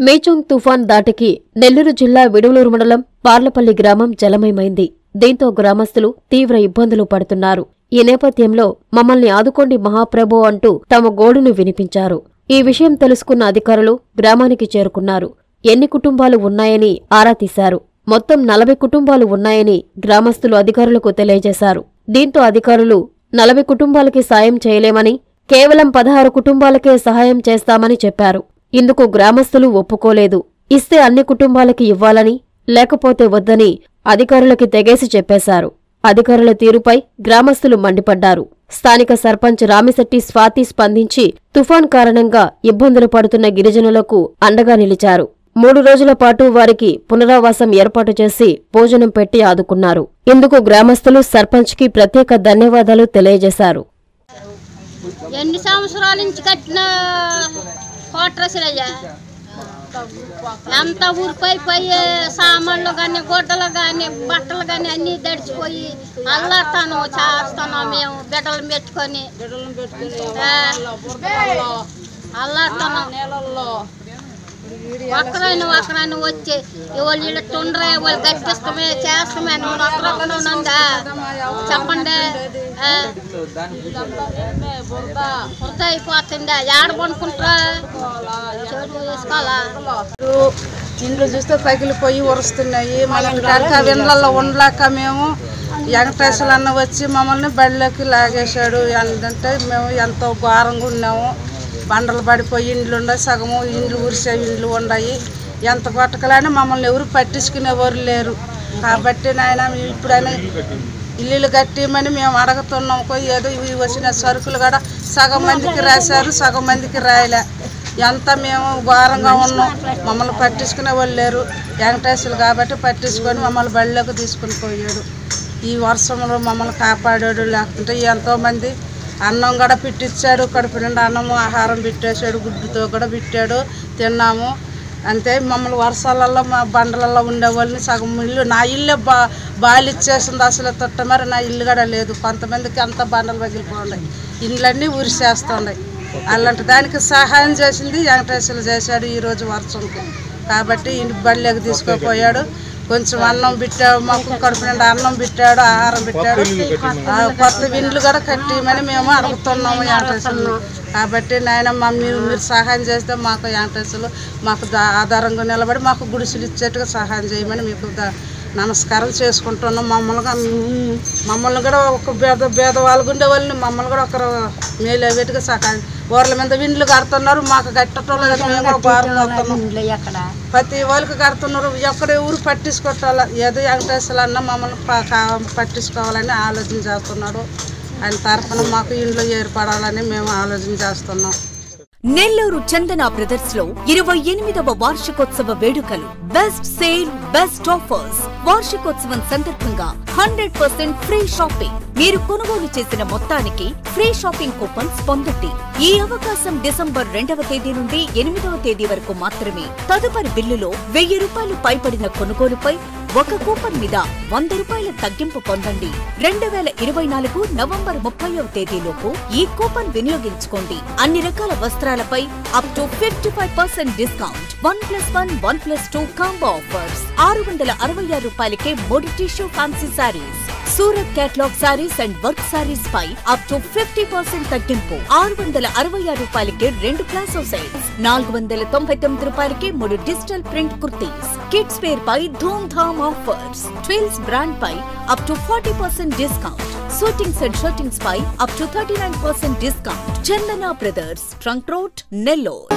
మేచోంగ్ తుఫాన్ దాటికి నెల్లూరు జిల్లా విడువలూరు మండలం పార్లపల్లి గ్రామం జలమయమైంది. దీంతో గ్రామస్తులు తీవ్ర ఇబ్బందులు పడుతున్నారు. ఈ నేపథ్యంలో మమ్మల్ని ఆదుకోండి మహాప్రభు అంటూ తమ గోడును వినిపించారు. ఈ విషయం తెలుసుకున్న అధికారులు గ్రామానికి చేరుకున్నారు. ఎన్ని కుటుంబాలు ఉన్నాయని ఆరా తీశారు. మొత్తం నలభై కుటుంబాలు ఉన్నాయని గ్రామస్తులు అధికారులకు తెలియజేశారు. దీంతో అధికారులు నలభై కుటుంబాలకి సాయం చేయలేమని కేవలం పదహారు కుటుంబాలకే సహాయం చేస్తామని చెప్పారు. ఇందుకు గ్రామస్తులు ఒప్పుకోలేదు. ఇస్తే అన్ని కుటుంబాలకి ఇవ్వాలని లేకపోతే వద్దని అధికారులకి తెగేసి చెప్పేశారు. అధికారుల తీరుపై గ్రామస్తులు మండిపడ్డారు. స్థానిక సర్పంచ్ రామిశెట్టి స్వాతి స్పందించి తుఫాన్ కారణంగా ఇబ్బందులు పడుతున్న గిరిజనులకు అండగా నిలిచారు. మూడు రోజుల పాటు వారికి పునరావాసం ఏర్పాటు చేసి భోజనం పెట్టి ఆదుకున్నారు. ఇందుకు గ్రామస్తులు సర్పంచ్కి ప్రత్యేక ధన్యవాదాలు తెలియజేశారు. ఎన్ని సంవత్సరాల నుంచి కట్టిన కోట్రసులయ్యా ఎంత ఊరిపోయిపోయి సామాన్లు కానీ గుడ్డలు కానీ బట్టలు కానీ అన్నీ దడిచిపోయి అల్లాడతాను చేస్తాను మేము బిడ్డలు పెట్టుకొని. అల్లాడతాను. ఒకరైన ఒకరైన వచ్చి ఇవాళ వీళ్ళు తుండ్రే వాళ్ళు గట్టిస్తామే చేస్తామే నువ్వు ఉందా? చెప్పండి. కొనుక్కుంటారా ఇండ్లు చూస్తే తగిలిపోయి ఉరుస్తున్నాయి. మనం కనుక ఇండ్లలో ఉండలేక మేము వెంకటేశ్వర అన్న వచ్చి మమ్మల్ని బడిలోకి లాగేశాడు. ఏంటంటే మేము ఎంతో ఘోరంగా ఉన్నాము. బండలు పడిపోయి ఇండ్లు ఉన్నాయి. సగము ఇండ్లు ఉరిసే ఇండ్లు ఉన్నాయి. ఎంత కొట్టకలని మమ్మల్ని ఎవరు పట్టించుకునేవారు లేరు. కాబట్టి నాయన మేము ఇప్పుడైనా ఇల్లులు కట్టిమని మేము అడుగుతున్నాం ఏదో ఇవి వచ్చిన సరుకులు కూడా సగం మందికి రాశారు సగం మందికి రాయలే. ఎంత మేము ఘోరంగా ఉన్నాం మమ్మల్ని పట్టించుకునే వాళ్ళు లేరు. వెంకటేశ్వరులు కాబట్టి పట్టించుకొని మమ్మల్ని బడిలోకి తీసుకుని పోయాడు. ఈ వర్షంలో మమ్మల్ని కాపాడాడు లేకుంటే ఎంతోమంది అన్నం కూడా పెట్టించాడు కడుపు నిండా అన్నము ఆహారం పెట్టేశాడు గుడ్డుతో కూడా పెట్టాడు తిన్నాము. అంతే మమ్మల్ని వర్షాలలో మా బండలలో ఉండేవాళ్ళని సగం ఇల్లు నా ఇల్లే బా బాలిచ్చేసింది అసలు తొట్ట మరి నా ఇల్లు కూడా లేదు. కొంతమందికి అంత బండలు పగిలిపోఉన్నాయి ఇండ్లన్నీ ఉరిసేస్తున్నాయి అలాంటి దానికి సహాయం చేసింది వెంకటేశ్వరులు చేశాడు ఈరోజు వర్షంకి. కాబట్టి ఇంటి బళ్ళకి తీసుకుపోయాడు. కొంచెం అన్నం పెట్టాడు మాకు కడుపు నిండా అన్నం పెట్టాడు ఆహారం పెట్టాడు. కొత్త ఇండ్లు కూడా కట్టిమని మేము అడుగుతున్నాము వెంకటేశ్వరులు కాబట్టి నాయన మీరు మీరు సహాయం చేస్తే మాకు వెంకటేశ్వరులు మాకు ఆధారంగా నిలబడి మాకు గుడిసెలు ఇచ్చేట్టుగా సహాయం చేయమని మీకు నమస్కారం చేసుకుంటున్నాం. మమ్మల్ని మమ్మల్ని కూడా ఒక భేద వాళ్ళు ఉండే వాళ్ళని మమ్మల్ని కూడా ఒకరు మేలు అయ్యేట్టుగా సహాయం. ఊర్ల మీద విండ్లు కడుతున్నారు. మాకు కట్టడం ప్రతి వాళ్ళకి కడుతున్నారు. ఎక్కడ ఊరు పట్టించుకోవాలా ఏదో వెంకటేశ్వరులు అన్న మమ్మల్ని పట్టించుకోవాలని ఆలోచన చేస్తున్నాడు ఆయన తరఫున మాకు ఇండ్లు ఏర్పడాలని మేము ఆలోచన చేస్తున్నాం. నెల్లూరు చందన బ్రదర్స్లో ఇరవై ఎనిమిదవ వార్షికోత్సవ వేడుకలు. బెస్ట్ సేల్ బెస్ట్ ఆఫర్స్ వార్షికోత్సవం సందర్భంగా హండ్రెడ్ పర్సెంట్ ఫ్రీ షాపింగ్. మీరు కొనుగోలు చేసిన మొత్తానికి ఫ్రీ షాపింగ్ కూపన్స్ పొందండి. ఈ అవకాశం డిసెంబర్ రెండవ తేదీ నుండి ఎనిమిదవ తేదీ వరకు మాత్రమే. తదుపరి బిల్లులో వెయ్యి రూపాయలు పైబడిన కొనుగోలుపై ఒక కూపన్ మీద వంద రూపాయల తగ్గింపు పొందండి. రెండు వేల ఇరవై నాలుగు నవంబర్ ముప్పైవ తేదీలోపు ఈ కూపన్ వినియోగించుకోండి. అన్ని రకాల వస్త్రాలపై up to fifty five percent discount one plus one one plus two combo offers ఆరు వందల అరవై ఆరు రూపాయలకే మూడు tissue fancy saris Surat catalogue saris and work saris pi up to fifty percent తగ్గింపు. ఆరు వందల అరవై ఆరు రూపాయలకి రెండు ప్లాసో సైజ్ నాలుగు వందల తొంభై తొమ్మిది రూపాయలకి మూడు digital print kurtis. Kids wear పై ధూమ్ ధామ్ offers twills brand pi up to forty percent discount shootings and shirtings pi up to thirty nine percent discount Chandana brothers trunk road Nellore